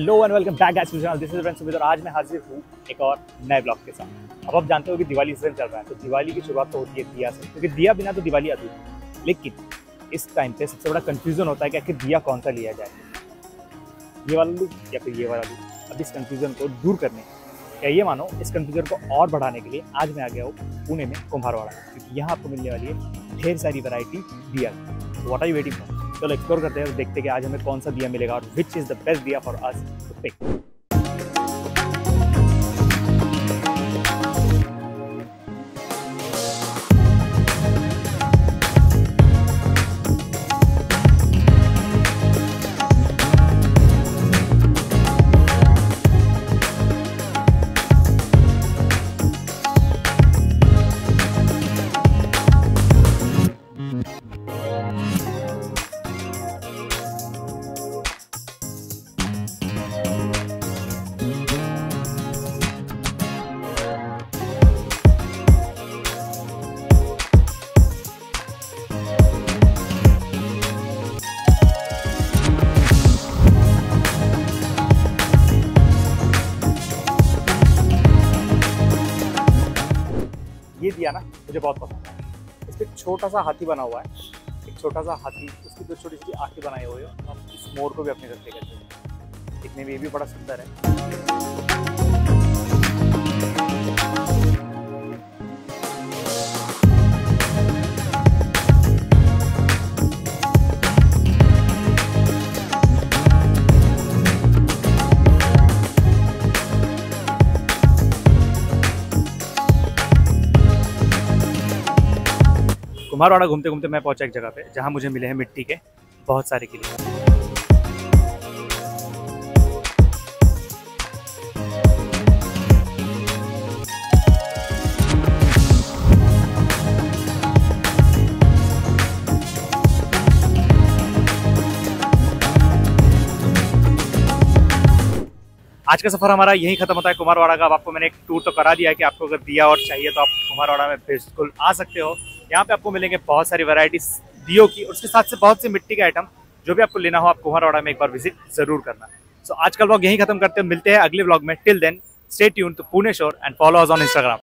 Hello and welcome back guys to this is friends आज मैं हाजिर हूँ एक और नए ब्लॉग के साथ अब आप जानते हो कि दिवाली सीज़न चल रहा है तो दिवाली की शुरुआत तो होती है दिया से। क्योंकि दिया बिना तो दिवाली अधूरी लेकिन इस टाइम पे सबसे बड़ा कंफ्यूजन होता है कि आखिर दिया कौन सा लिया जाए। ये वाला लूँ या फिर ये वाला लूँ? अब इस कन्फ्यूज़न को दूर करने या ये मानो, इस कन्फ्यूज़न को और बढ़ाने के लिए आज मैं आ गया हूँ पुणे में कुम्हारवाड़ा। क्योंकि यहाँ आपको मिलने वाली है ढेर सारी वैरायटी दिया। What are you waiting for चलो एक्सप्लोर करते हैं और देखते हैं कि आज हमें कौन सा दिया मिलेगा और which is the best diya for us to pick ये दिया ना, मुझे बहुत पसंद है। इस पर छोटा सा हाथी बना हुआ है। एक छोटा सा हाथी, उसकी दो छोटी छोटी आँखें बनाई हुई है। हम इस मोर को भी अपने घर लेकर हैं। दिखने में ये भी बड़ा सुंदर है। कुमारवाड़ा घूमते घूमते मैं पहुँचा एक जगह पे, जहाँ मुझे मिले हैं मिट्टी के बहुत सारे किले। आज का सफ़र हमारा यही खत्म होता है कुमारवाड़ा का। आपको मैंने एक टूर तो करा दिया है कि आपको अगर दिया और चाहिए तो आप कुमारवाड़ा में बिल्कुल आ सकते हो। यहाँ पे आपको मिलेंगे बहुत सारी वैरायटीज दियो की और उसके साथ से बहुत से मिट्टी के आइटम जो भी आपको लेना हो आप कुमारवाड़ा में एक बार विज़िट ज़रूर करना। सो so, आज का ब्लॉग यहीं खत्म करते हैं मिलते हैं अगले ब्लॉग में। Till then stay tuned to Pune shore and follow us on Instagram